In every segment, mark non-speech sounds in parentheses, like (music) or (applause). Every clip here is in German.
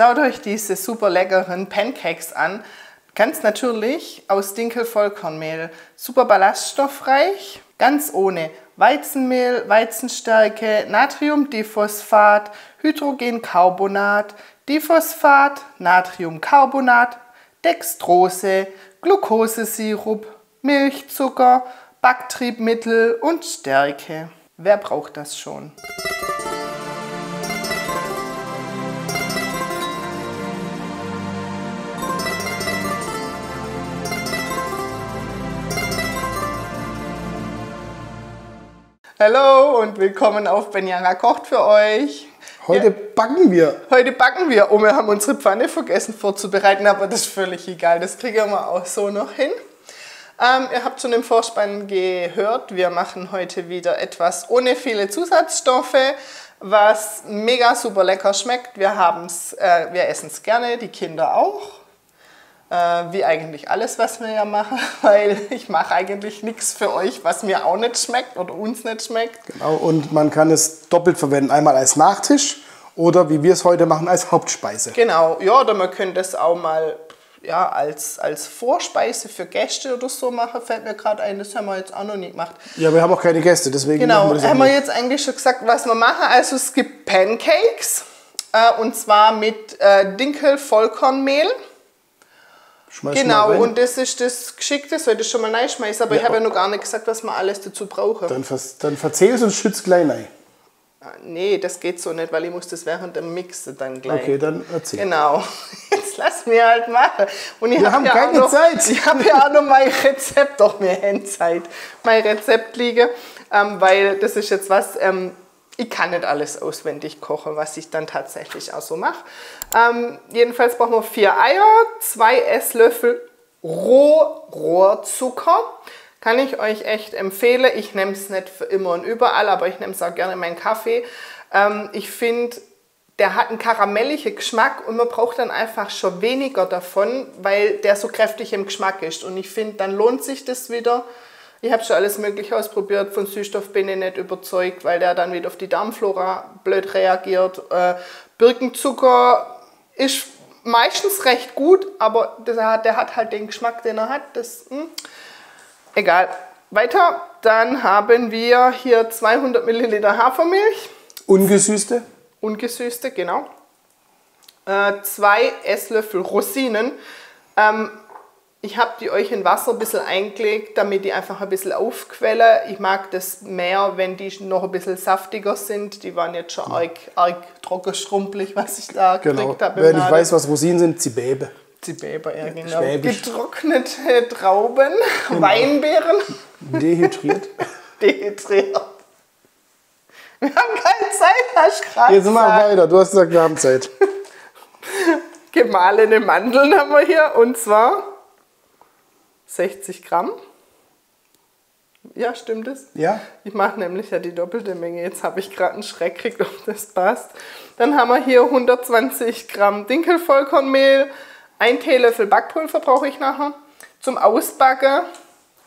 Schaut euch diese super leckeren Pancakes an. Ganz natürlich aus Dinkel-Vollkornmehl. Super ballaststoffreich, ganz ohne Weizenmehl, Weizenstärke, Natriumdiphosphat, Hydrogencarbonat, Diphosphat, Natriumcarbonat, Dextrose, Glukosesirup, Milchzucker, Backtriebmittel und Stärke. Wer braucht das schon? Hallo und willkommen auf Benjana kocht für euch. Heute ja. backen wir. Heute backen wir. Oh, wir haben unsere Pfanne vergessen vorzubereiten, aber das ist völlig egal. Das kriegen wir auch so noch hin. Ähm, ihr habt schon im Vorspann gehört, wir machen heute wieder etwas ohne viele Zusatzstoffe, was mega super lecker schmeckt. Wir, äh, wir essen es gerne, die Kinder auch. Äh, wie eigentlich alles, was wir ja machen, (laughs) weil ich mache eigentlich nichts für euch, was mir auch nicht schmeckt oder uns nicht schmeckt. Genau, und man kann es doppelt verwenden, einmal als Nachtisch oder wie wir es heute machen, als Hauptspeise. Genau, ja, oder man könnte es auch mal ja, als, als Vorspeise für Gäste oder so machen, fällt mir gerade ein, das haben wir jetzt auch noch nicht gemacht. Ja, wir haben auch keine Gäste, deswegen genau, machen wir das haben wir jetzt eigentlich schon gesagt, was wir machen. Also es gibt Pancakes äh, und zwar mit äh, Dinkel-Vollkornmehl. Schmeiß genau, und das ist das Geschickte, sollte ich schon mal reinschmeißen, aber ja, ich habe ja noch gar nicht gesagt, was wir alles dazu brauchen. Dann, dann verzähl es und schütz gleich rein. Ah, nee, das geht so nicht, weil ich muss das während dem Mixen dann gleich. Okay, dann erzähl. Genau. (laughs) Jetzt lass mir halt machen. Und ich Wir haben ja keine noch, Zeit. (laughs) Ich habe ja auch noch mein Rezept, doch mir Zeit, mein Rezept liegen, ähm, weil das ist jetzt was, ähm, ich kann nicht alles auswendig kochen, was ich dann tatsächlich auch so mache. Ähm, jedenfalls brauchen wir vier Eier, zwei Esslöffel Rohrohrzucker. Kann ich euch echt empfehlen. Ich nehme es nicht für immer und überall, aber ich nehme es auch gerne in meinen Kaffee. Ähm, ich finde, der hat einen karamelligen Geschmack und man braucht dann einfach schon weniger davon, weil der so kräftig im Geschmack ist. Und ich finde, dann lohnt sich das wieder ich habe schon alles Mögliche ausprobiert, von Süßstoff bin ich nicht überzeugt, weil der dann wieder auf die Darmflora blöd reagiert. Äh, Birkenzucker ist meistens recht gut, aber der, der hat halt den Geschmack, den er hat. Das, mh. Hm, egal. Weiter, dann haben wir hier 200 Milliliter Hafermilch. Ungesüßte? Ungesüßte, genau. Äh, zwei Esslöffel Rosinen. Ähm, ich habe die euch in Wasser ein bisschen eingelegt, damit die einfach ein bisschen aufquellen. Ich mag das mehr, wenn die noch ein bisschen saftiger sind. Die waren jetzt schon arg, arg trocken schrumpelig, was ich da genau. gekriegt habe. Wer nicht weiß, was Rosinen sind, Zibebe. Zibebe, ja genau. Schwäbisch. Getrocknete Trauben, genau. Weinbeeren. Dehydriert. (laughs) Dehydriert. Wir haben keine Zeit, hast gerade Jetzt machen wir weiter. Du hast gesagt, wir haben Zeit. (laughs) Gemahlene Mandeln haben wir hier und zwar 60 Gramm. Ja, stimmt es? Ja. Ich mache nämlich ja die doppelte Menge. Jetzt habe ich gerade einen Schreck gekriegt, (laughs) ob das passt. Dann haben wir hier 120 Gramm Dinkelvollkornmehl, ein Teelöffel Backpulver brauche ich nachher. Zum Ausbacken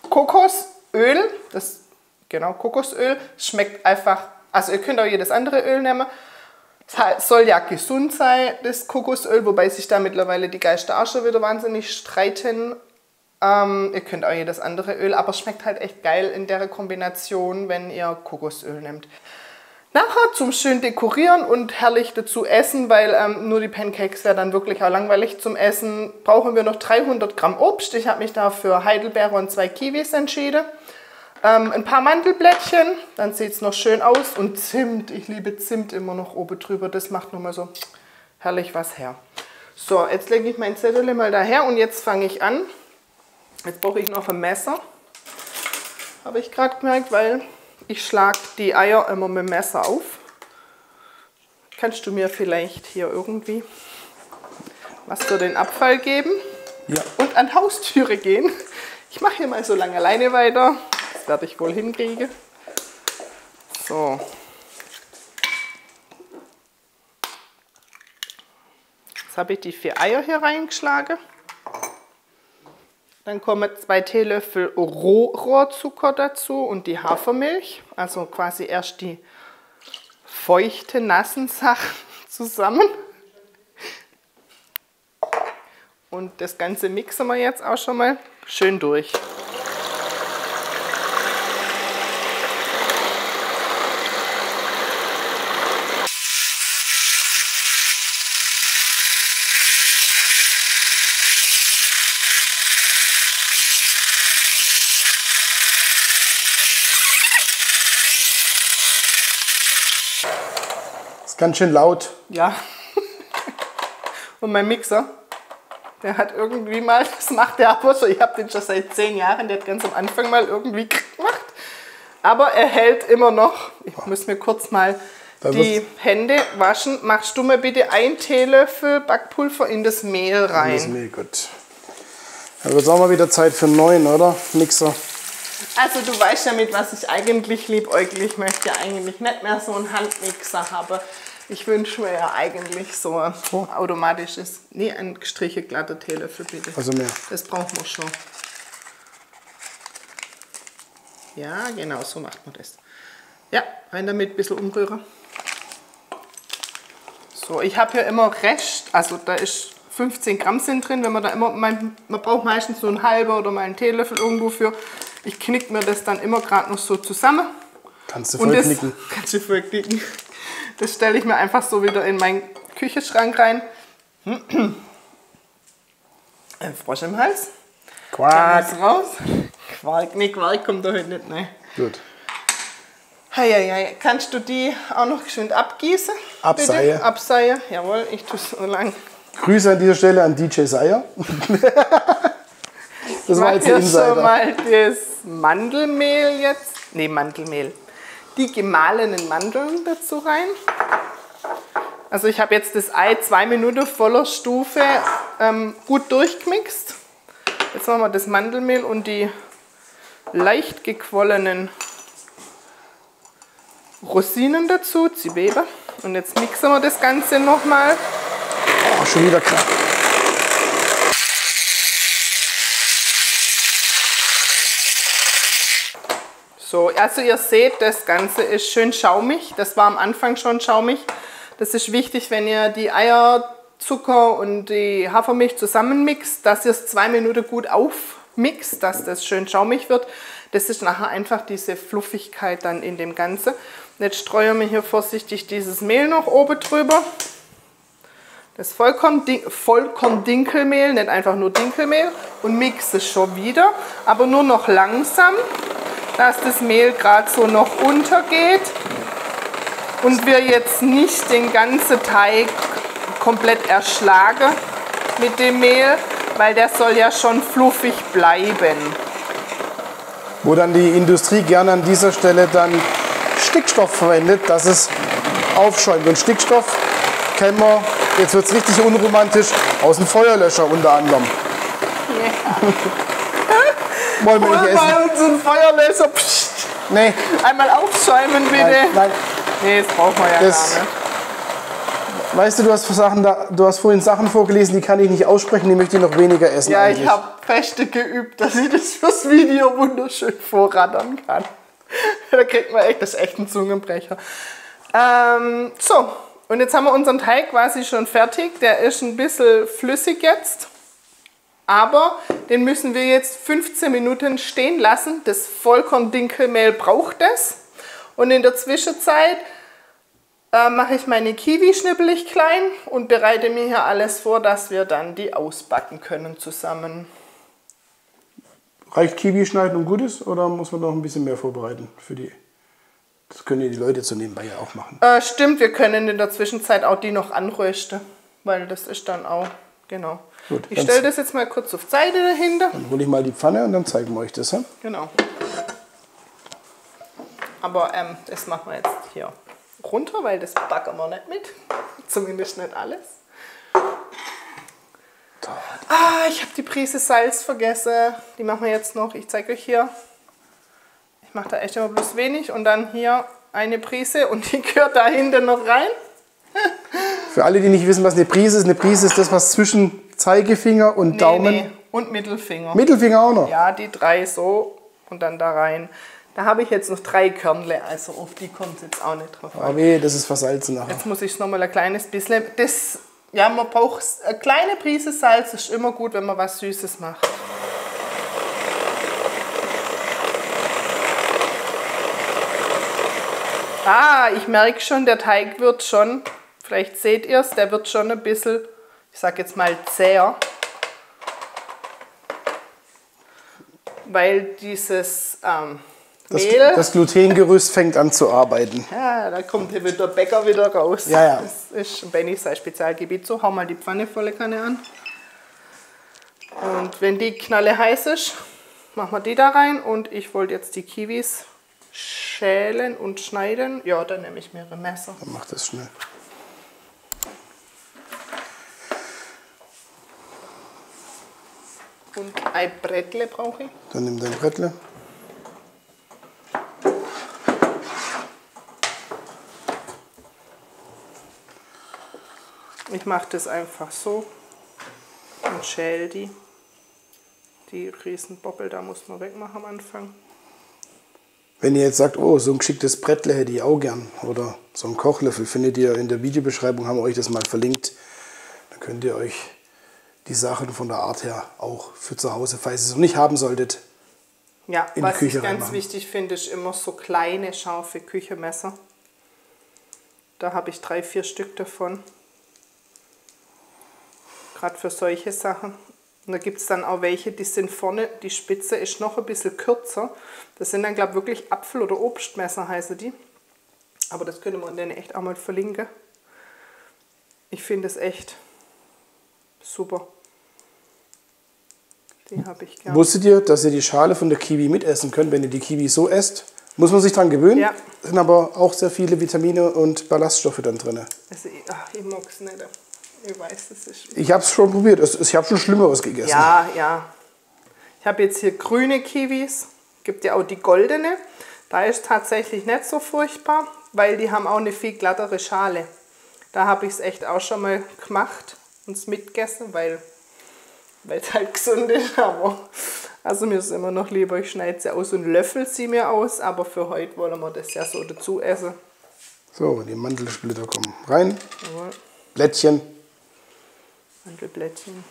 Kokosöl, das genau Kokosöl, schmeckt einfach, also ihr könnt auch jedes andere Öl nehmen. Es soll ja gesund sein, das Kokosöl, wobei sich da mittlerweile die Geister auch schon wieder wahnsinnig streiten. Ähm, ihr könnt auch jedes andere Öl, aber es schmeckt halt echt geil in der Kombination, wenn ihr Kokosöl nehmt. Nachher zum schön dekorieren und herrlich dazu essen, weil ähm, nur die Pancakes wäre dann wirklich auch langweilig zum Essen, brauchen wir noch 300 Gramm Obst. Ich habe mich da für Heidelbeere und zwei Kiwis entschieden. Ähm, ein paar Mandelblättchen, dann sieht es noch schön aus. Und Zimt, ich liebe Zimt immer noch oben drüber. Das macht nochmal so herrlich was her. So, jetzt lege ich mein Zettel mal daher und jetzt fange ich an. Jetzt brauche ich noch ein Messer, habe ich gerade gemerkt, weil ich schlage die Eier immer mit dem Messer auf. Kannst du mir vielleicht hier irgendwie was für den Abfall geben? Ja. Und an Haustüre gehen. Ich mache hier mal so lange alleine weiter. Das werde ich wohl hinkriegen. So. Jetzt habe ich die vier Eier hier reingeschlagen. Dann kommen zwei Teelöffel Rohrohrzucker dazu und die Hafermilch. Also quasi erst die feuchte, nassen Sachen (laughs) zusammen. Und das Ganze mixen wir jetzt auch schon mal schön durch. Ganz schön laut. Ja. (laughs) Und mein Mixer, der hat irgendwie mal, das macht der aber schon, ich habe den schon seit zehn Jahren, der hat ganz am Anfang mal irgendwie gemacht. Aber er hält immer noch. Ich muss mir kurz mal Da die Hände waschen. Machst du mir bitte einen Teelöffel Backpulver in das Mehl Das ist rein. mir gut. Da wird auch mal wieder Zeit für einen neuen, oder? Mixer. Also du weißt ja, mit was ich eigentlich liebäugle. Ich möchte eigentlich nicht mehr so einen Handmixer haben. Ich wünsche mir ja eigentlich so ein Oh. automatisches, nee, ein gestrichen glatter Teelöffel bitte. Also mehr. Das brauchen wir schon. Ja, genau, so macht man das. Ja, rein damit, ein bisschen umrühren. So, ich habe hier immer Rest, also da ist 15 Gramm sind drin, wenn man da immer, man, man braucht meistens so einen halben oder mal einen Teelöffel irgendwo für. Ich knick mir das dann immer gerade noch so zusammen. Kannst du voll das knicken. (laughs) kannst du voll knicken. Das stelle ich mir einfach so wieder in meinen Küchenschrank rein. Ein Frosch im Hals. Quack. Was raus? Quark, nee, Quark kommt da heute nicht rein. Gut. Heieiei, kannst du die auch noch geschwind abgießen? Abseihen. Bitte? Abseihen, jawohl, ich tue es so lang. Grüße an dieser Stelle an DJ Seyer. das war jetzt der hier schon Insider. mal das Mandelmehl jetzt. Nee, Mandelmehl. Die gemahlenen Mandeln dazu rein. Also ich habe jetzt das Ei zwei Minuten voller Stufe ähm, gut durchgemixt. Jetzt machen wir das Mandelmehl und die leicht gequollenen Rosinen dazu, Zwiebeln. Und jetzt mixen wir das Ganze nochmal. Oh, schon wieder krass. So, also ihr seht, das Ganze ist schön schaumig. Das war am Anfang schon schaumig. Das ist wichtig, wenn ihr die Eier, Zucker und die Hafermilch zusammenmixt, dass ihr es zwei Minuten gut aufmixt, dass das schön schaumig wird. Das ist nachher einfach diese Fluffigkeit dann in dem Ganzen. Jetzt streuen wir hier vorsichtig dieses Mehl noch oben drüber. Das Vollkorn, Vollkorn-Dinkelmehl, nicht einfach nur Dinkelmehl und mixe es schon wieder, aber nur noch langsam, dass das Mehl gerade so noch untergeht und wir jetzt nicht den ganzen Teig komplett erschlagen mit dem Mehl, weil der soll ja schon fluffig bleiben. Wo dann die Industrie gerne an dieser Stelle dann Stickstoff verwendet, dass es aufschäumt. Und Stickstoff kennen wir, jetzt wird es richtig unromantisch, aus dem Feuerlöscher unter anderem. (laughs) Wollen wir nicht essen? mal unseren Feuerlöser. Psst. Nee, Einmal aufschäumen bitte. nein, nein. Nee, das brauchen wir ja Das- gar nicht. Weißt du, du hast, Sachen da, du hast vorhin Sachen vorgelesen, die kann ich nicht aussprechen, die möchte ich noch weniger essen. Ja, eigentlich. ich habe feste geübt, dass ich das fürs Video wunderschön vorrattern kann. (laughs) da kriegt man echt, das ist echt ein Zungenbrecher. Ähm, so, und jetzt haben wir unseren Teig quasi schon fertig. Der ist ein bisschen flüssig jetzt. Aber den müssen wir jetzt 15 Minuten stehen lassen. Das Vollkorn-Dinkelmehl braucht es. Und in der Zwischenzeit äh, mache ich meine Kiwi schnippelig klein und bereite mir hier alles vor, dass wir dann die ausbacken können zusammen. Reicht Kiwi schneiden und gut ist oder muss man noch ein bisschen mehr vorbereiten für die? Das können die Leute so nebenbei ja auch machen. Äh, stimmt, wir können in der Zwischenzeit auch die noch anrösten, weil das ist dann auch, genau. Gut, ich stelle das jetzt mal kurz auf Seite dahinter. Dann hole ich mal die Pfanne und dann zeigen wir euch das. Ja? Genau. Aber ähm, das machen wir jetzt hier runter, weil das backen wir nicht mit. (laughs) Zumindest nicht alles. Ah, ich habe die Prise Salz vergessen. Die machen wir jetzt noch. Ich zeige euch hier. Ich mache da echt immer bloß wenig und dann hier eine Prise und die gehört da hinten noch rein. Für alle, die nicht wissen, was eine Prise ist, eine Prise ist das, was zwischen Zeigefinger und Daumen. Nee, nee. Und Mittelfinger. Mittelfinger auch noch. Ja, die drei so und dann da rein. Da habe ich jetzt noch drei Körnle, also auf die kommt es jetzt auch nicht drauf an. Aber weh, das ist versalzen nachher. Jetzt muss ich es nochmal ein kleines bisschen. Das Ja, man braucht eine kleine Prise Salz, ist immer gut, wenn man was Süßes macht. Ah, ich merke schon, der Teig wird schon, vielleicht seht ihr es, der wird schon ein bisschen, ich sag jetzt mal zäher. Weil dieses ähm, Das, Mehl, das Glutengerüst fängt an zu arbeiten. ja, da kommt hier wieder der Bäcker wieder raus. Ja, ja. Das ist Benny sein Spezialgebiet. So, hau mal die Pfanne volle Kanne an. Und wenn die Knalle heiß ist, machen wir die da rein. Und ich wollte jetzt die Kiwis schälen und schneiden. Ja, dann nehme ich mehrere Messer. Dann mach das schnell. Und ein Brettle brauche ich. Dann nimm dein Brettle. Ich mache das einfach so und schäle die. Die Riesenboppel, da muss man wegmachen am Anfang. Wenn ihr jetzt sagt, oh, so ein geschicktes Brettle hätte ich auch gern oder so ein Kochlöffel, findet ihr in der Videobeschreibung, haben wir euch das mal verlinkt. Dann könnt ihr euch die Sachen von der Art her auch für zu Hause, falls ihr es noch nicht haben solltet, Ja, in die was Küche ich ganz reinmachen. wichtig finde, ist immer so kleine, scharfe Küchenmesser. Da habe ich drei, vier Stück davon. Gerade für solche Sachen. Und da gibt es dann auch welche, die sind vorne, die Spitze ist noch ein bisschen kürzer. Das sind dann, glaube ich, wirklich Apfel- oder Obstmesser heißen die. Aber das könnte man denen echt auch mal verlinken. Ich finde es echt super. Die habe ich gern. Wusstet ihr, dass ihr die Schale von der Kiwi mitessen könnt, wenn ihr die Kiwi so esst? Muss man sich dran gewöhnen. Ja. Sind aber auch sehr viele Vitamine und Ballaststoffe dann drin. Also, ich, ach, ich mag es nicht. Ich weiß, es ist. Ich habe es schon probiert. Ich habe schon Schlimmeres gegessen. Ja, ja. Ich habe jetzt hier grüne Kiwis. Gibt ja auch die goldene. Da ist tatsächlich nicht so furchtbar, weil die haben auch eine viel glattere Schale. Da habe ich es echt auch schon mal gemacht und es mitgegessen, weil weil es halt gesund ist. (laughs) Aber also mir ist immer noch lieber, ich schneide sie aus und löffel sie mir aus. Aber für heute wollen wir das ja so dazu essen. So, die Mandelsplitter kommen rein. Jawohl. Blättchen. Mandelblättchen.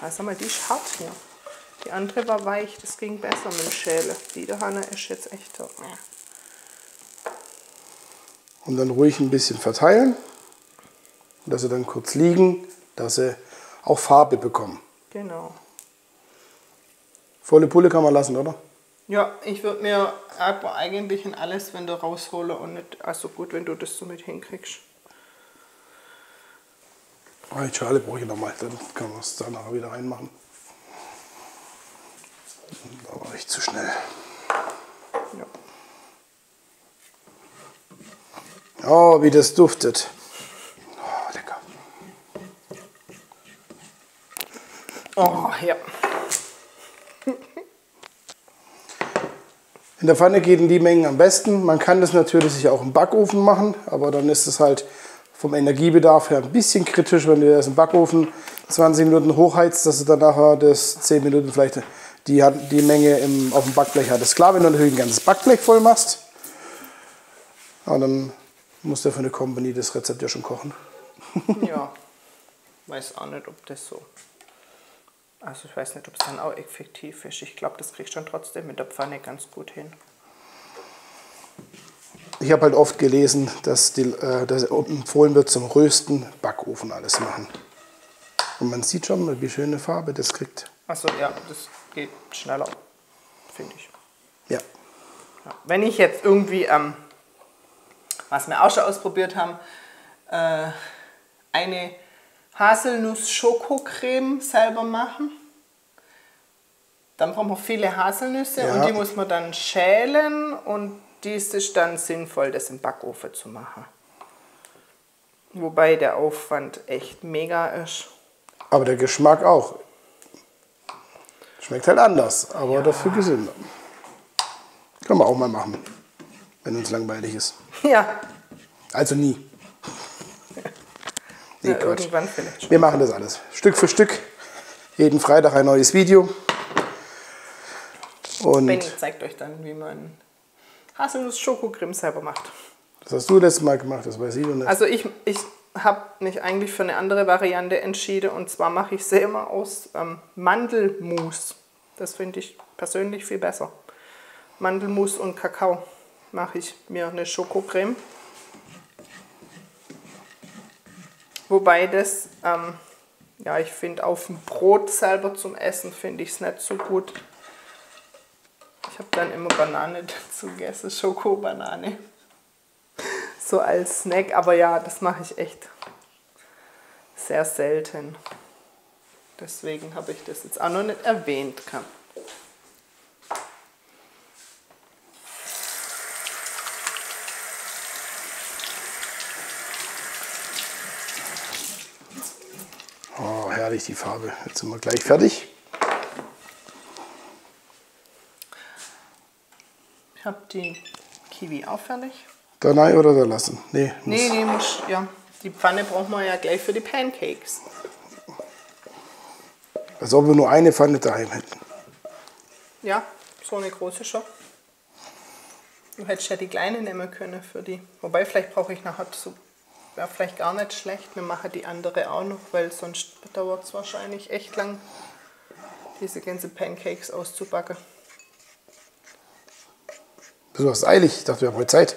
Ah, sag mal, die ist hart hier. Die andere war weich, das ging besser mit dem Schäle. Die da Hanna ist jetzt echt ja. Und dann ruhig ein bisschen verteilen. Dass sie dann kurz liegen, dass sie auch Farbe bekommen. Genau. Volle Pulle kann man lassen, oder? Ja, ich würde mir aber eigentlich in alles, wenn du raushole und nicht, also gut, wenn du das so mit hinkriegst. Ah, die Schale brauche ich nochmal, dann kann man es danach wieder reinmachen. Da war ich zu schnell. Ja. Oh, wie das duftet. Oh, lecker. Oh, ja. (laughs) In der Pfanne gehen die Mengen am besten. Man kann das natürlich sich auch im Backofen machen, aber dann ist es halt vom Energiebedarf her ein bisschen kritisch, wenn du das im Backofen 20 Minuten hochheizt, dass du dann nachher das 10 Minuten vielleicht die, die Menge im, auf dem Backblech hat. ist klar, wenn du natürlich ein ganzes Backblech voll machst, aber dann muss der für eine Company das Rezept ja schon kochen. Ja. (laughs) Weiß auch nicht, ob das so. Also ich weiß nicht, ob es dann auch effektiv ist. Ich glaube, das kriegst du dann trotzdem mit der Pfanne ganz gut hin. Ich habe halt oft gelesen, dass, die, äh, dass empfohlen wird zum Rösten Backofen alles machen. Und man sieht schon mal, wie schöne Farbe das kriegt. Also ja, das geht schneller, finde ich. Ja. Ja. Wenn ich jetzt irgendwie, ähm, was wir auch schon ausprobiert haben, äh, eine Haselnuss-Schokocreme selber machen, dann brauchen wir viele Haselnüsse Ja. und die muss man dann schälen und dies ist dann sinnvoll, das im Backofen zu machen. Wobei der Aufwand echt mega ist. Aber der Geschmack auch. Schmeckt halt anders, aber dafür gesünder. Können wir auch mal machen, wenn uns langweilig ist. Ja, Also nie. Nee, Quatsch. irgendwann vielleicht schon. Wir machen das alles. Stück für Stück. Jeden Freitag ein neues Video. Und Benny zeigt euch dann, wie man Haselnuss-Schokocreme selber macht. Das hast du letztes Mal gemacht, das weiß ich noch nicht. Also ich, ich habe mich eigentlich für eine andere Variante entschieden und zwar mache ich sie immer aus ähm, Mandelmus. Das finde ich persönlich viel besser. Mandelmus und Kakao mache ich mir eine Schokocreme. Wobei das, ähm, ja, ich finde auf dem Brot selber zum Essen finde ich es nicht so gut. Ich habe dann immer Banane (laughs) dazu gegessen, Schokobanane. So als Snack, aber ja, das mache ich echt sehr selten. Deswegen habe ich das jetzt auch noch nicht erwähnt. Kann. Herrlich die Farbe. Jetzt sind wir gleich fertig. Ich habe die Kiwi auch fertig. Da rein oder da lassen? Nee, muss. Nee, nee, muss, ja. Die Pfanne brauchen wir ja gleich für die Pancakes. Als ob wir nur eine Pfanne daheim hätten. Ja, so eine große schon. Du hättest ja die kleine nehmen können für die. Wobei, vielleicht brauche ich nachher so. Wäre vielleicht gar nicht schlecht. Wir machen die andere auch noch, weil sonst dauert es wahrscheinlich echt lang, diese ganze Pancakes auszubacken. Du hast eilig. Ich dachte, wir haben heute Zeit.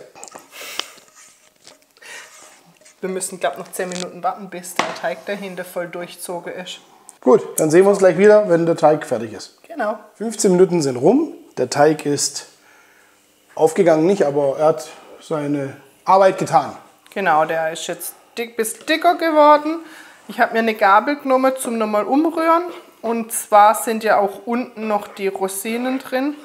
Wir müssen, glaube noch 10 Minuten warten, bis der Teig dahinter voll durchzogen ist. Gut, dann sehen wir uns gleich wieder, wenn der Teig fertig ist. Genau. 15 Minuten sind rum. Der Teig ist aufgegangen, nicht, aber er hat seine Arbeit getan. Genau, der ist jetzt dick bis dicker geworden. Ich habe mir eine Gabel genommen zum nochmal umrühren. Und zwar sind ja auch unten noch die Rosinen drin.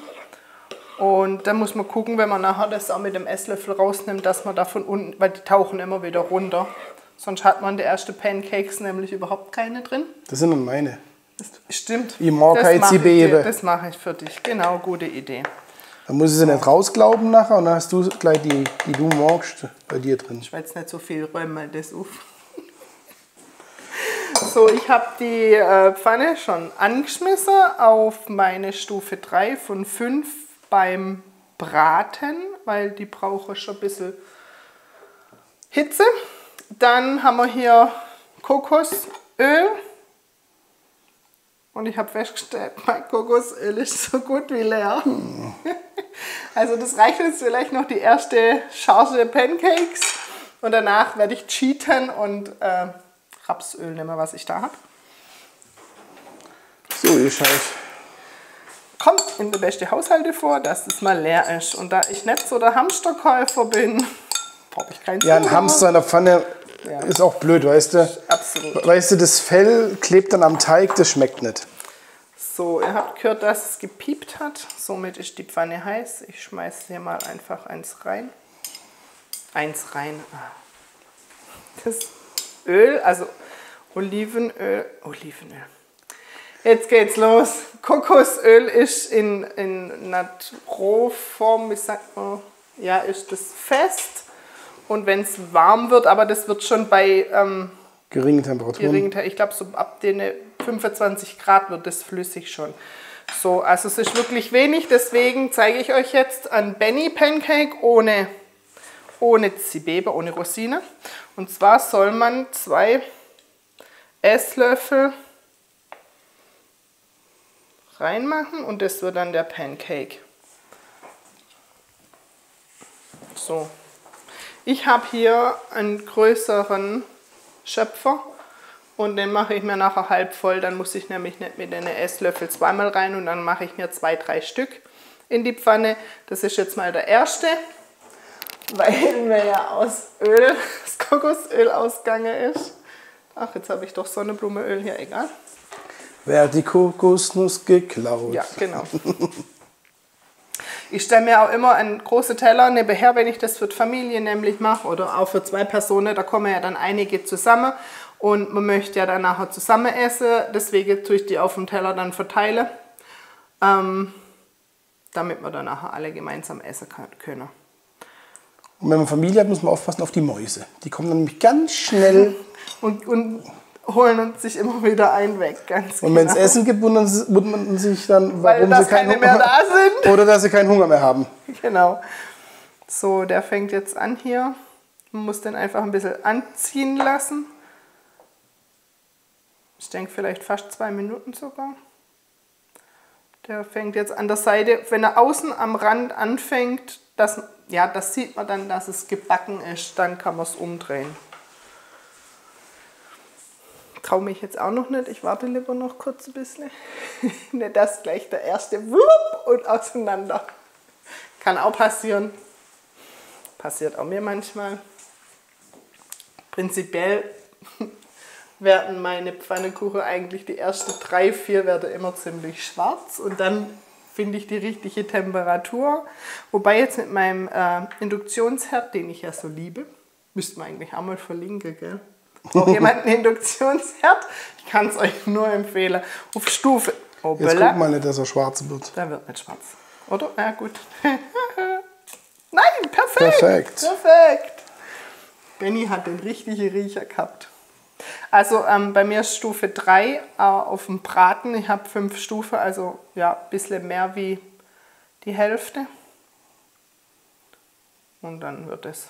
Und dann muss man gucken, wenn man nachher das auch mit dem Esslöffel rausnimmt, dass man da von unten, weil die tauchen immer wieder runter. Sonst hat man die erste Pancakes nämlich überhaupt keine drin. Das sind dann meine. Das stimmt. Ich mag Das mache ich Das mache ich für dich. Genau, gute Idee. Dann muss ich sie nicht rausglauben nachher und dann hast du gleich die, die du magst, bei dir drin. Ich jetzt nicht so viel räumen, mal das auf. (laughs) So, ich habe die äh, Pfanne schon angeschmissen auf meine Stufe 3 von 5 beim Braten, weil die brauche schon ein bisschen Hitze. Dann haben wir hier Kokosöl. Und ich habe festgestellt, (laughs) mein Kokosöl ist so gut wie leer. (laughs) Also das reicht jetzt vielleicht noch die erste Charge Pancakes. Und danach werde ich cheaten und äh, Rapsöl nehmen, was ich da habe. So, ihr schaut. Kommt in der beste Haushalte vor, dass es mal leer ist. Und da ich nicht so der Hamsterkäufer bin, brauche ich keinen Ja, ein. Hamster in der Pfanne Ja. ist auch blöd, weißt du? Absolut. Weißt du, das Fell klebt dann am Teig, das schmeckt nicht. So, ihr habt gehört, dass es gepiept hat. Somit ist die Pfanne heiß. Ich schmeiße hier mal einfach eins rein. Eins rein. Ah. Das Öl, also Olivenöl. Olivenöl. Jetzt geht's los. Kokosöl ist in, in Naturform, wie sagt man, ja, ist das fest. Und wenn es warm wird, aber das wird schon bei ähm, Geringe Temperaturen. geringen, ich glaube so ab den 25 Grad wird das flüssig schon. So, also es ist wirklich wenig, deswegen zeige ich euch jetzt ein Benny Pancake ohne, ohne Zwiebeln, ohne Rosine. Und zwar soll man zwei Esslöffel reinmachen und das wird dann der Pancake. So. Ich habe hier einen größeren Schöpfer und den mache ich mir nachher halb voll. Dann muss ich nämlich nicht mit den Esslöffel zweimal rein und dann mache ich mir zwei, drei Stück in die Pfanne. Das ist jetzt mal der erste, weil mir ja aus Öl, (laughs) das Kokosöl ausgegangen ist. Ach, jetzt habe ich doch Sonnenblumeöl hier, egal. Wer die Kokosnuss geklaut? Ja, genau. Ich stelle mir auch immer einen großen Teller nebenher, wenn ich das für die Familie nämlich mache oder auch für zwei Personen. Da kommen ja dann einige zusammen und man möchte ja dann nachher zusammen essen. Deswegen tue ich die auf dem Teller dann verteilen, ähm, damit wir dann nachher alle gemeinsam essen können. Und wenn man Familie hat, muss man aufpassen auf die Mäuse. Die kommen dann nämlich ganz schnell. (laughs) Und, und holen uns sich immer wieder ein weg, ganz Und wenn es genau. Essen gibt, wundern man sich dann, Weil warum dass sie keinen keine mehr Hunger da sind. (laughs) Oder dass sie keinen Hunger mehr haben. Genau. So, der fängt jetzt an hier. Man muss den einfach ein bisschen anziehen lassen. Ich denke vielleicht fast zwei Minuten sogar. Der fängt jetzt an der Seite, wenn er außen am Rand anfängt, das, ja, das sieht man dann, dass es gebacken ist, dann kann man es umdrehen. Traue mich jetzt auch noch nicht, ich warte lieber noch kurz ein bisschen. (laughs) nicht, dass gleich der erste wupp und auseinander. Kann auch passieren. Passiert auch mir manchmal. Prinzipiell werden meine Pfannekuchen eigentlich die ersten drei, vier werden immer ziemlich schwarz und dann finde ich die richtige Temperatur. Wobei jetzt mit meinem äh, Induktionsherd, den ich ja so liebe, müsste man eigentlich auch mal verlinken, gell? Auch jemand einen (laughs) Induktionsherd? Ich kann es euch nur empfehlen. Auf Stufe. Oh, Jetzt guck mal nicht, dass er schwarz wird. Der wird nicht schwarz. Oder? Ja, gut. (laughs) Nein, perfekt. Perfekt. Perfekt. Benny hat den richtigen Riecher gehabt. Also ähm, bei mir ist Stufe 3 äh, auf dem Braten. Ich habe fünf Stufen, also ja, ein bisschen mehr wie die Hälfte. Und dann wird es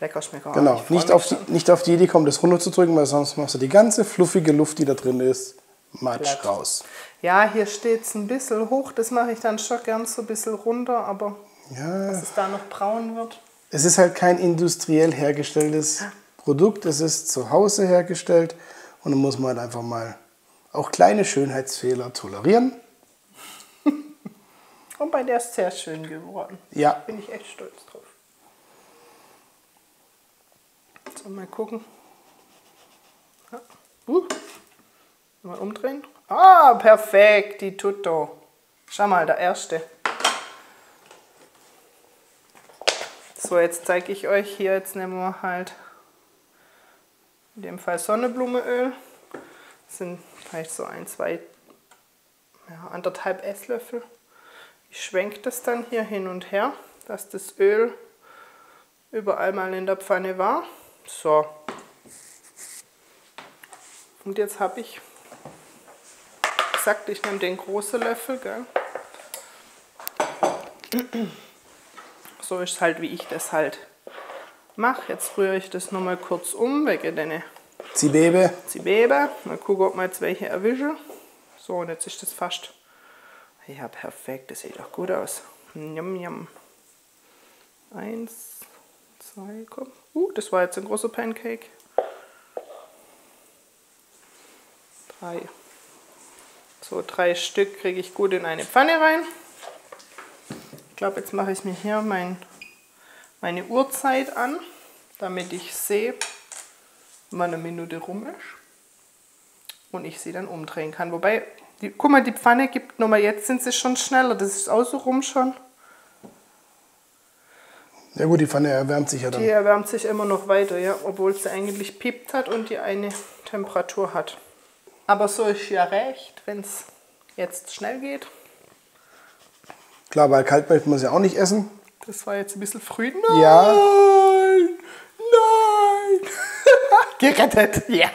lecker schmecken. Genau, nicht auf, die, nicht auf die Idee kommen, das runterzudrücken, weil sonst machst du die ganze fluffige Luft, die da drin ist, matsch Blatt. raus. Ja, hier steht es ein bisschen hoch, das mache ich dann schon gern so ein bisschen runter, aber ja. dass es da noch braun wird. Es ist halt kein industriell hergestelltes Produkt, es ist zu Hause hergestellt und dann muss man halt einfach mal auch kleine Schönheitsfehler tolerieren. (laughs) und bei der ist sehr schön geworden. Ja. Bin ich echt stolz drauf. So, mal gucken. Ja. Uh. Mal umdrehen. Ah, perfekt, die Tutto. Schau mal, der erste. So, jetzt zeige ich euch hier, jetzt nehmen wir halt in dem Fall Sonnenblumenöl. Das sind vielleicht so ein, zwei, ja, anderthalb Esslöffel. Ich schwenke das dann hier hin und her, dass das Öl überall mal in der Pfanne war. So. Und jetzt habe ich gesagt, ich nehme den großen Löffel. Gell? So ist halt, wie ich das halt mache. Jetzt rühre ich das nochmal kurz um, wegen deine Zibebe. Zibebe. Mal gucken, ob wir jetzt welche erwischen. So, und jetzt ist das fast. Ja, perfekt. Das sieht auch gut aus. Njam, njam. Eins, zwei, komm. Uh, das war jetzt ein großer Pancake. Drei. So, drei Stück kriege ich gut in eine Pfanne rein. Ich glaube, jetzt mache ich mir hier mein meine Uhrzeit an, damit ich sehe, wann eine Minute rum ist. Und ich sie dann umdrehen kann. Wobei, die, guck mal, die Pfanne gibt nochmal, jetzt sind sie schon schneller. Das ist auch so rum schon. Ja gut, die Pfanne erwärmt sich ja dann. Die erwärmt sich immer noch weiter, ja, obwohl sie eigentlich piept hat und die eine Temperatur hat. Aber so ist ja recht, wenn es jetzt schnell geht. Klar, weil kalt möchte man sie auch nicht essen. Das war jetzt ein bisschen früh. Nein! Ja. Nein! (laughs) Gerettet! Ja!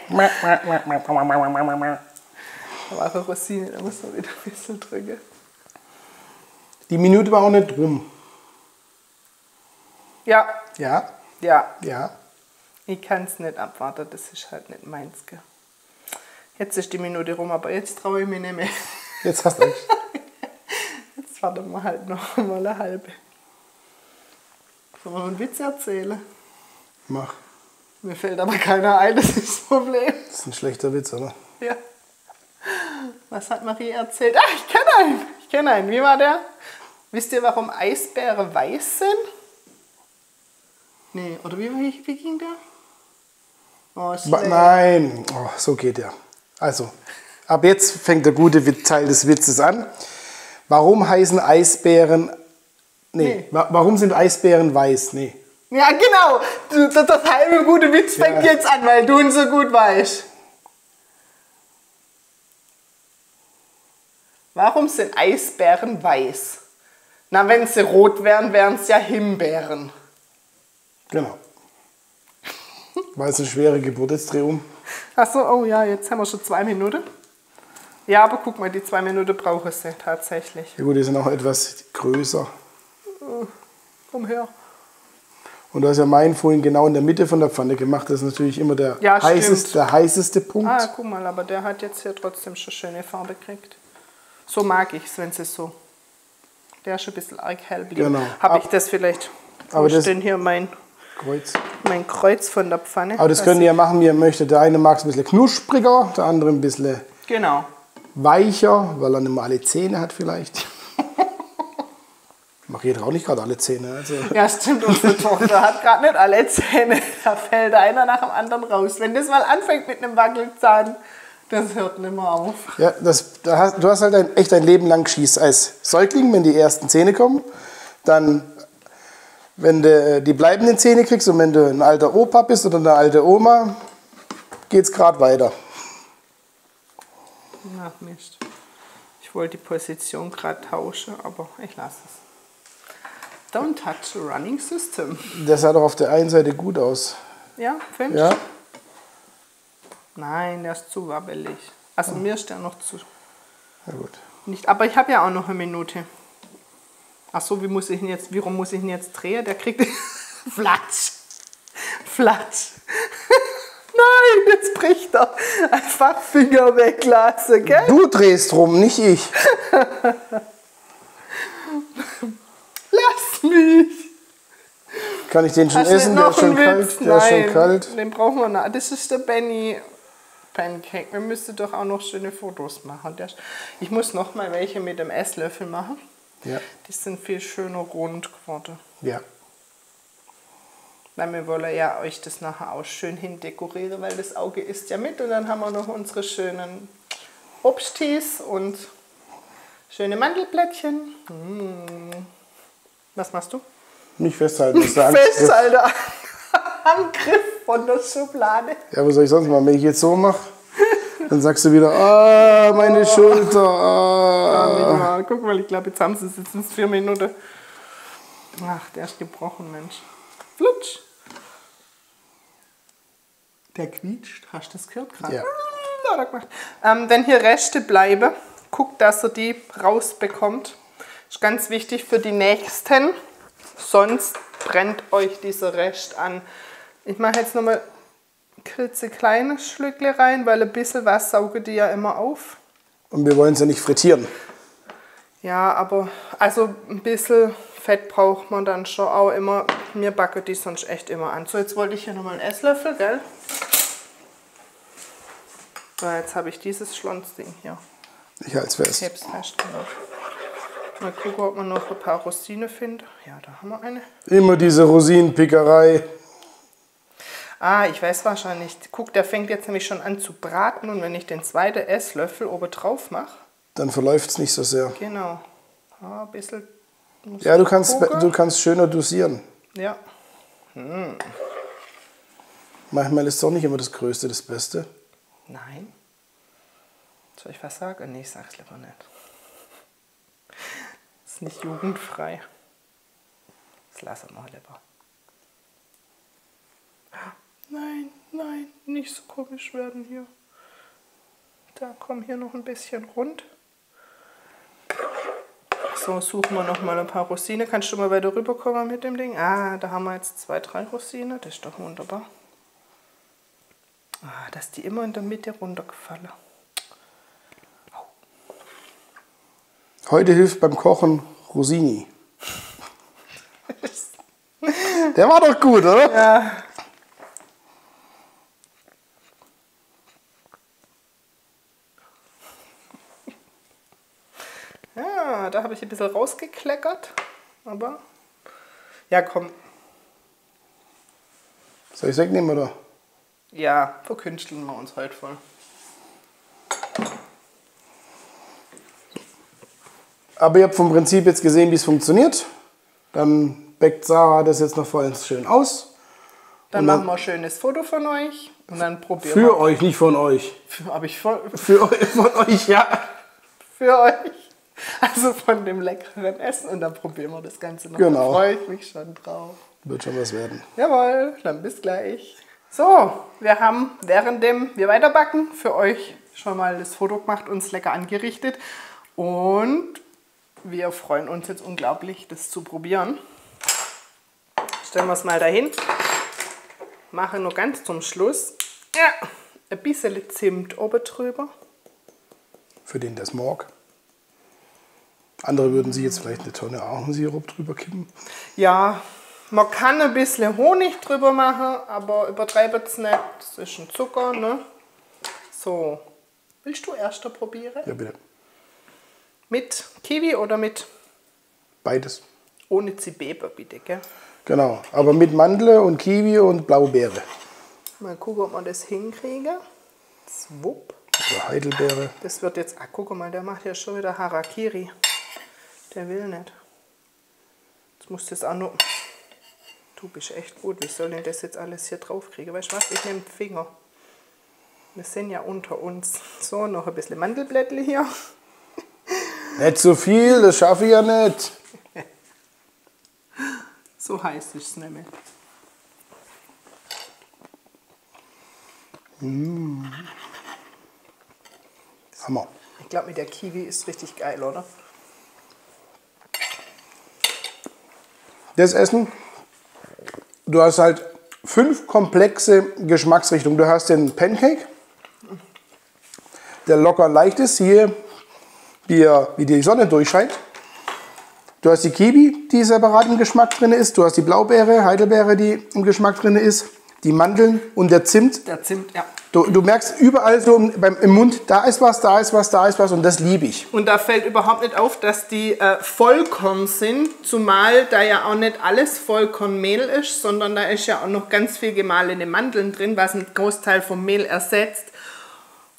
Da war eine Rosine, da muss man wieder ein bisschen drücken. Die Minute war auch nicht rum. Ja. Ja? Ja. Ja. Ich kann es nicht abwarten, das ist halt nicht meins. Jetzt ist die Minute rum, aber jetzt traue ich mich nicht mehr. Jetzt hast du recht. (laughs) Jetzt warten wir halt noch mal eine halbe. Sollen wir einen Witz erzählen? Mach. Mir fällt aber keiner ein, das ist das Problem. Das ist ein schlechter Witz, oder? Ja. Was hat Marie erzählt? Ah, ich kenne einen. Ich kenne einen. Wie war der? Wisst ihr, warum Eisbären weiß sind? Nee, oder wie, wie, wie ging der? Oh, Nein, oh, so geht der. Also, ab jetzt fängt der gute Teil des Witzes an. Warum heißen Eisbären Nee. nee. Warum sind Eisbären weiß? Nee. Ja, genau. Das, das halbe gute Witz fängt ja. jetzt an, weil du ihn so gut weißt. Warum sind Eisbären weiß? Na, wenn sie rot wären, wären es ja Himbeeren. Genau. War es eine schwere Geburt jetzt dreh um? Achso, oh ja, jetzt haben wir schon zwei Minuten. Ja, aber guck mal, die zwei Minuten brauche ich tatsächlich. Ja gut, die sind auch etwas größer. Umher. Und du hast ja meinen vorhin genau in der Mitte von der Pfanne gemacht. Das ist natürlich immer der, Ja, heißeste, der heißeste Punkt. Ah, guck mal, aber der hat jetzt hier trotzdem schon schöne Farbe gekriegt. So mag ich es, wenn es so. Der ist schon ein bisschen arg hell. Genau. Habe Ab- ich das vielleicht. aber das- denn hier mein, Kreuz. mein Kreuz von der Pfanne? Aber das könnt ihr ja machen, wie ihr möchtet. Der eine mag es ein bisschen knuspriger, der andere ein bisschen Genau. weicher, weil er nicht alle Zähne hat vielleicht. Macht jeder auch nicht gerade alle Zähne. Also. Ja, stimmt. Unsere Tochter hat gerade nicht alle Zähne. Da fällt einer nach dem anderen raus. Wenn das mal anfängt mit einem Wackelzahn, das hört nicht mehr auf. Ja, das, da hast, du hast halt ein, echt ein Leben lang Schieß als Säugling, wenn die ersten Zähne kommen. Dann, wenn du die bleibenden Zähne kriegst und wenn du ein alter Opa bist oder eine alte Oma, geht's gerade weiter. Ach Mist. Ich wollte die Position gerade tauschen, aber ich lasse es. Don't touch the running system. Das sah doch auf der einen Seite gut aus. Ja, findest Ja? Nein, der ist zu wabbelig. Also mir ist der noch zu. Ja gut. Nicht, aber ich habe ja auch noch eine Minute. Ach so, wie muss ich ihn jetzt, warum muss ich ihn jetzt drehen? Der kriegt (laughs) Flatsch. Flatsch. (laughs) Nein, jetzt bricht er. Einfach Finger weglassen, gell? Du drehst rum, nicht ich. (laughs) Lass mich. Kann ich den schon Hast essen? nicht Der ist schon Witz? kalt. Der ist Nein, schon kalt. den brauchen wir noch. Das ist der Benny Pancake. Wir müssten doch auch noch schöne Fotos machen. Ich muss noch mal welche mit dem Esslöffel machen. Ja. Die sind viel schöner rund geworden. ja. Weil wir wollen ja euch das nachher auch schön hin dekorieren, weil das Auge isst ja mit. Und dann haben wir noch unsere schönen Obstis und schöne Mandelblättchen. Mm. Was machst du? Nicht festhalten. Der Angriff. Festhalter (laughs) Angriff von der Schublade. Ja, was soll ich sonst machen? Wenn ich jetzt so mache, dann sagst du wieder, ah, meine Schulter. Ah. Ja. Guck mal, ich glaube, jetzt haben sie es jetzt in vier Minuten. Ach, der ist gebrochen, Mensch. Flutsch. Der quietscht. Hast du das gehört gerade? Ja. Er gemacht. Ähm, wenn hier Reste bleiben, guckt, dass ihr die rausbekommt. Ist ganz wichtig für die nächsten. Sonst brennt euch dieser Rest an. Ich mache jetzt nochmal klitzekleine Schlückle rein, weil ein bisschen was sauge die ja immer auf. Und wir wollen ja nicht frittieren. Ja, aber also ein bisschen Fett braucht man dann schon auch immer. Mir backe die sonst echt immer an. So, jetzt wollte ich hier nochmal einen Esslöffel, gell? So, jetzt habe ich dieses Schlonsding hier. Ich halte es fest. Genau. Mal gucken, ob man noch ein paar Rosinen findet. Ja, da haben wir eine. Immer diese Rosinenpickerei. Ah, ich weiß wahrscheinlich. Guck, der fängt jetzt nämlich schon an zu braten und wenn ich den zweiten Esslöffel oben drauf mache, Dann verläuft es nicht so sehr. genau. Ah, ein bisschen. Ja, du kannst, gucken. du kannst schöner dosieren. Ja. Manchmal ist doch nicht immer das Größte das Beste. Nein. Soll ich was sagen? Nee, ich sag's lieber nicht. Ist nicht jugendfrei. Das lassen wir lieber. Nein, nein, nicht so komisch werden hier. Da komm hier noch ein bisschen rund. So, suchen wir noch mal ein paar Rosinen. Kannst du mal weiter rüberkommen mit dem Ding? Ah, da haben wir jetzt zwei, drei Rosinen. Das ist doch wunderbar. Ah, dass die immer in der Mitte runtergefallen. Heute hilft beim Kochen Rosini. Der war doch gut, oder? Ja. Ja, da habe ich ein bisschen rausgekleckert. Aber. Ja, komm. Soll ich es wegnehmen, oder? Ja, verkünsteln wir uns heute voll. Aber ihr habt vom Prinzip jetzt gesehen, wie es funktioniert. Dann backt Sarah das jetzt noch voll schön aus. Dann dann- machen wir ein schönes Foto von euch und dann probieren Für wir. euch, nicht von euch. Für, hab ich voll, Für euch, von euch, ja. für euch. Also von dem leckeren Essen und dann probieren wir das Ganze noch. Genau. Da freue ich mich schon drauf. Wird schon was werden. Jawohl, dann bis gleich. So, wir haben währenddem wir weiterbacken für euch schon mal das Foto gemacht, uns lecker angerichtet und wir freuen uns jetzt unglaublich, das zu probieren. Stellen wir es mal dahin. Mache nur ganz zum Schluss ja, ein bisschen Zimt oben drüber. Für den das mag. Andere würden sich jetzt vielleicht eine Tonne Ahornsirup drüber kippen. Ja, man kann ein bisschen Honig drüber machen, aber übertreibt es nicht. Das ist ein Zucker, ne? So. Willst du erst probieren? Ja, bitte. Mit Kiwi oder mit? Beides. Ohne Zibebe, bitte, gell? Genau, aber mit Mandel und Kiwi und Blaubeere. Mal gucken, ob wir das hinkriegen. Zwupp. Oder Heidelbeere. Das wird jetzt, ah, guck mal, der macht ja schon wieder Harakiri. Der will nicht. Jetzt muss das auch noch. Du bist echt gut. Wie soll denn das jetzt alles hier drauf kriegen? Weißt du was? Ich nehme den Finger. Wir sind ja unter uns. So, noch ein bisschen Mandelblättel hier. Nicht so viel, das schaffe ich ja nicht. (laughs) So heiß ist es nämlich. Hammer. Ich glaube, mit der Kiwi ist richtig geil, oder? Das Essen, du hast halt fünf komplexe Geschmacksrichtungen. Du hast den Pancake, der locker leicht ist, hier, wie, wie die Sonne durchscheint. Du hast die Kiwi, die separat im Geschmack drin ist. Du hast die Blaubeere, Heidelbeere, die im Geschmack drin ist. Die Mandeln und der Zimt. Der Zimt, ja. Du, du merkst überall so im Mund, da ist was, da ist was, da ist was und das liebe ich. Und da fällt überhaupt nicht auf, dass die äh, Vollkorn sind, zumal da ja auch nicht alles Vollkornmehl ist, sondern da ist ja auch noch ganz viel gemahlene Mandeln drin, was einen Großteil vom Mehl ersetzt.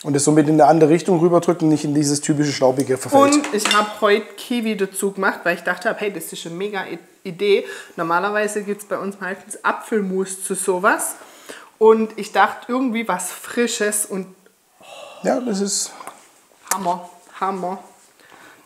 Und es somit in eine andere Richtung rüberdrückt und nicht in dieses typische Staubige verfällt. Und ich habe heute Kiwi dazu gemacht, weil ich dachte, hey, das ist eine mega Idee. Normalerweise gibt es bei uns meistens Apfelmus zu sowas. Und ich dachte irgendwie was Frisches und ja, das ist Hammer, Hammer.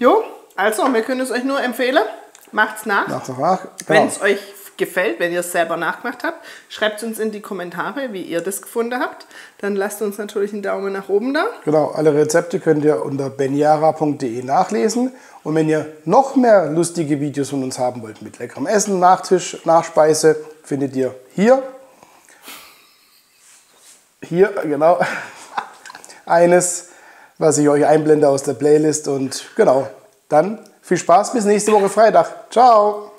Jo, also wir können es euch nur empfehlen. Macht's nach. nach der Frage. Wenn Genau. es euch gefällt, wenn ihr es selber nachgemacht habt, schreibt uns in die Kommentare, wie ihr das gefunden habt. Dann lasst uns natürlich einen Daumen nach oben da. Genau, alle Rezepte könnt ihr unter benjara.de nachlesen. Und wenn ihr noch mehr lustige Videos von uns haben wollt mit leckerem Essen, Nachtisch, Nachspeise, findet ihr hier, hier, genau, (laughs) eines, was ich euch einblende aus der Playlist. Und genau, dann viel Spaß bis nächste Woche Freitag. Ciao!